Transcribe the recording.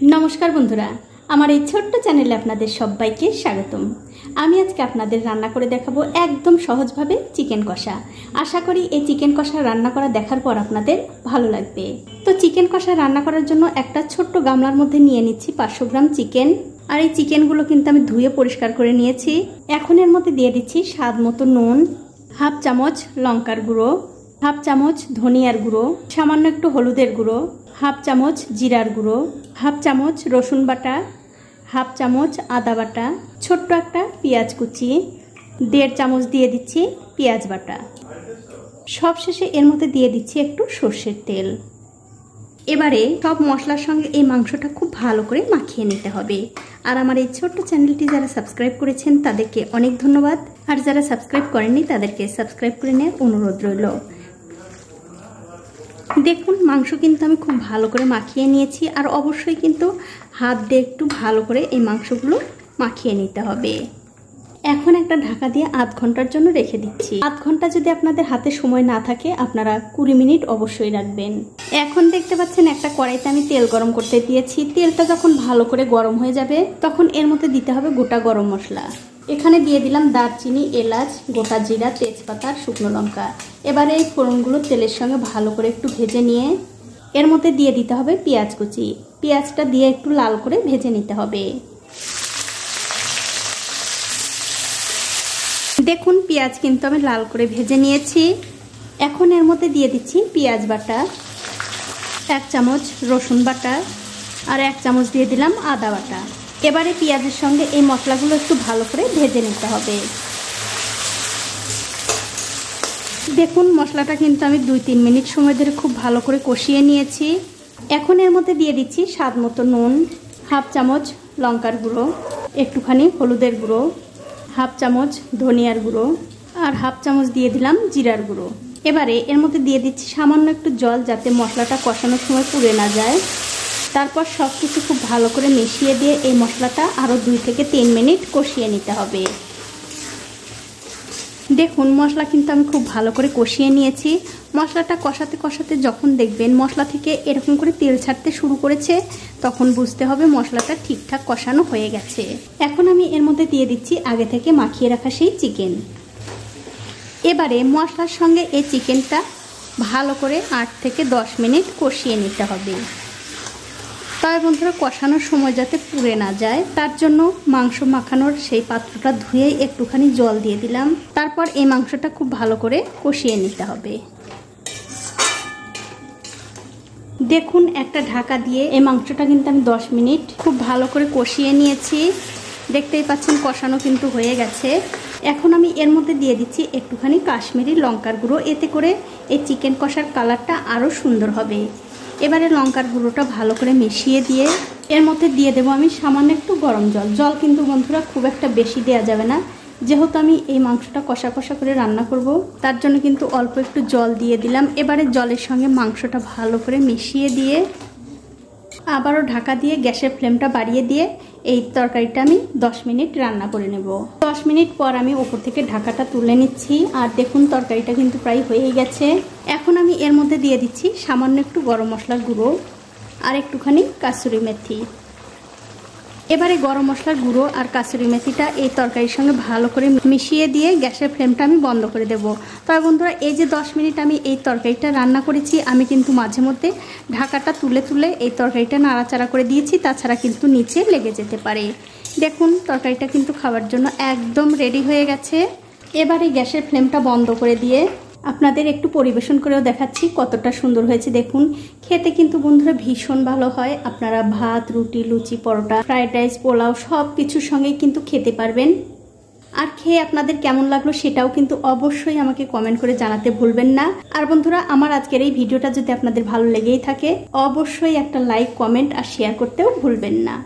নমস্কার বন্ধুরা, আমার এই ছোট্ট চ্যানেলে আপনাদের সবাইকে স্বাগতম। আমি আজকে আপনাদের রান্না করে দেখাবো একদম সহজভাবে চিকেন কষা। আশা করি এই চিকেন কষা রান্না করা দেখার পর আপনাদের ভালো লাগবে। তো চিকেন কষা রান্না করার জন্য একটা ছোট্ট গামলার মধ্যে নিয়ে নিচ্ছি পাঁচশো গ্রাম চিকেন। আর এই চিকেনগুলো কিন্তু আমি ধুয়ে পরিষ্কার করে নিয়েছি। এখন এর মধ্যে দিয়ে দিচ্ছি স্বাদ মতো নুন, হাফ চামচ লঙ্কার গুঁড়ো হাফ চামচ ধনিয়ার গুঁড়ো, সামান্য একটু হলুদের গুঁড়ো, হাফ চামচ জিরার গুঁড়ো, হাফ চামচ রসুন বাটা, হাফ চামচ আদা বাটা, ছোট্ট একটা পেঁয়াজ কুচি, দেড় চামচ দিয়ে দিচ্ছি পেঁয়াজ বাটা। সবশেষে এর মধ্যে দিয়ে দিচ্ছি একটু সর্ষের তেল। এবারে সব মশলার সঙ্গে এই মাংসটা খুব ভালো করে মাখিয়ে নিতে হবে। আর আমার এই ছোট্ট চ্যানেলটি যারা সাবস্ক্রাইব করেছেন, তাদেরকে অনেক ধন্যবাদ। আর যারা সাবস্ক্রাইব করেননি, তাদেরকে সাবস্ক্রাইব করে নেওয়ার অনুরোধ রইল। দেখুন, মাংস কিন্তু আমি খুব ভালো করে মাখিয়ে নিয়েছি আর অবশ্যই কিন্তু হাত দিয়ে একটু ভালো করে এই মাংসগুলো মাখিয়ে নিতে হবে। এখন একটা ঢাকা দিয়ে আধ ঘণ্টার জন্য রেখে দিচ্ছি। আধ ঘণ্টা যদি আপনাদের হাতে সময় না থাকে, আপনারা কুড়ি মিনিট অবশ্যই রাখবেন। এখন দেখতে পাচ্ছেন একটা কড়াইতে আমি তেল গরম করতে দিয়েছি। তেলটা যখন ভালো করে গরম হয়ে যাবে, তখন এর মধ্যে দিতে হবে গোটা গরম মশলা। এখানে দিয়ে দিলাম দারচিনি, এলাচ, গোটা জিরা, তেজপাতা আর শুকনো লঙ্কা। এবারে এই ফোড়নগুলো তেলের সঙ্গে ভালো করে একটু ভেজে নিয়ে এর মধ্যে দিয়ে দিতে হবে পেঁয়াজ কুচি। পেঁয়াজটা দিয়ে একটু লাল করে ভেজে নিতে হবে। দেখুন, পেঁয়াজ কিন্তু আমি লাল করে ভেজে নিয়েছি। এখন এর মধ্যে দিয়ে দিচ্ছি পেঁয়াজ বাটা, এক চামচ রসুন বাটা আর এক চামচ দিয়ে দিলাম আদা বাটা। এবারে পেঁয়াজের সঙ্গে এই মশলাগুলো একটু ভালো করে ভেজে নিতে হবে। দেখুন, মশলাটা কিন্তু আমি দুই তিন মিনিট সময় ধরে খুব ভালো করে কষিয়ে নিয়েছি। এখন এর মধ্যে দিয়ে দিচ্ছি স্বাদ মতো নুন, হাফ চামচ লঙ্কার গুঁড়ো, একটুখানি হলুদের গুঁড়ো, হাফ চামচ ধনিয়ার গুঁড়ো আর হাফ চামচ দিয়ে দিলাম জিরার গুঁড়ো। এবারে এর মধ্যে দিয়ে দিচ্ছি সামান্য একটু জল যাতে মশলাটা কষানোর সময় পুড়ে না যায়। তারপর সব কিছু খুব ভালো করে মিশিয়ে দিয়ে এই মশলাটা আরও দুই থেকে তিন মিনিট কষিয়ে নিতে হবে। দেখুন, মশলা কিন্তু আমি খুব ভালো করে কষিয়ে নিয়েছি। মশলাটা কষাতে কষাতে যখন দেখবেন মশলা থেকে এরকম করে তেল ছাড়তে শুরু করেছে, তখন বুঝতে হবে মশলাটা ঠিকঠাক কষানো হয়ে গেছে। এখন আমি এর মধ্যে দিয়ে দিচ্ছি আগে থেকে মাখিয়ে রাখা সেই চিকেন। এবারে মশলার সঙ্গে এই চিকেনটা ভালো করে আট থেকে দশ মিনিট কষিয়ে নিতে হবে। তবে বন্ধুরা কষানোর সময় যাতে পুড়ে না যায়, তার জন্য মাংস মাখানোর সেই পাত্রটা ধুয়ে একটুখানি জল দিয়ে দিলাম। তারপর এই মাংসটা খুব ভালো করে কষিয়ে নিতে হবে। দেখুন, একটা ঢাকা দিয়ে এই মাংসটা কিন্তু আমি দশ মিনিট খুব ভালো করে কষিয়ে নিয়েছি। দেখতেই পাচ্ছেন, কষানো কিন্তু হয়ে গেছে। এখন আমি এর মধ্যে দিয়ে দিচ্ছি একটুখানি কাশ্মীরি লঙ্কার গুঁড়ো। এতে করে এই চিকেন কষার কালারটা আরও সুন্দর হবে। এবারে লঙ্কার গুঁড়োটা ভালো করে মিশিয়ে দিয়ে এর মধ্যে দিয়ে দেবো আমি সামান্য একটু গরম জল। জল কিন্তু বন্ধুরা খুব একটা বেশি দেয়া যাবে না। যেহেতু আমি এই মাংসটা কষা কষা করে রান্না করব, তার জন্য কিন্তু অল্প একটু জল দিয়ে দিলাম। এবারে জলের সঙ্গে মাংসটা ভালো করে মিশিয়ে দিয়ে আবারও ঢাকা দিয়ে গ্যাসের ফ্লেমটা বাড়িয়ে দিয়ে এই তরকারিটা আমি 10 মিনিট রান্না করে নেব। 10 মিনিট পর আমি ওপর থেকে ঢাকাটা তুলে নিচ্ছি। আর দেখুন, তরকারিটা কিন্তু প্রায় হয়েই গেছে। এখন আমি এর মধ্যে দিয়ে দিচ্ছি সামান্য একটু গরম মশলার গুঁড়ো আর একটুখানি কাসুরি মেথি। এবারে গরম মশলার গুঁড়ো আর কাসুরি মেথিটা এই তরকারির সঙ্গে ভালো করে মিশিয়ে দিয়ে গ্যাসের ফ্লেমটা আমি বন্ধ করে দেব। তবে বন্ধুরা, এই যে 10 মিনিট আমি এই তরকারিটা রান্না করেছি, আমি কিন্তু মাঝে মধ্যে ঢাকাটা তুলে তুলে এই তরকারিটা নাড়াচাড়া করে দিয়েছি, তাছাড়া কিন্তু নিচে লেগে যেতে পারে। দেখুন, তরকারিটা কিন্তু খাওয়ার জন্য একদম রেডি হয়ে গেছে। এবারে গ্যাসের ফ্লেমটা বন্ধ করে দিয়ে আপনাদের একটু পরিবেশন করেও দেখাচ্ছি কতটা সুন্দর হয়েছে। দেখুন, খেতে কিন্তু বন্ধুরা ভীষণ ভালো হয়। আপনারা ভাত, রুটি, লুচি, পরোটা, ফ্রাইড রাইস, পোলাও সব কিছুর সঙ্গেই কিন্তু খেতে পারবেন। আর খেয়ে আপনাদের কেমন লাগল সেটাও কিন্তু অবশ্যই আমাকে কমেন্ট করে জানাতে ভুলবেন না। আর বন্ধুরা, আমার আজকের এই ভিডিওটা যদি আপনাদের ভালো লেগেই থাকে, অবশ্যই একটা লাইক কমেন্ট আর শেয়ার করতেও ভুলবেন না।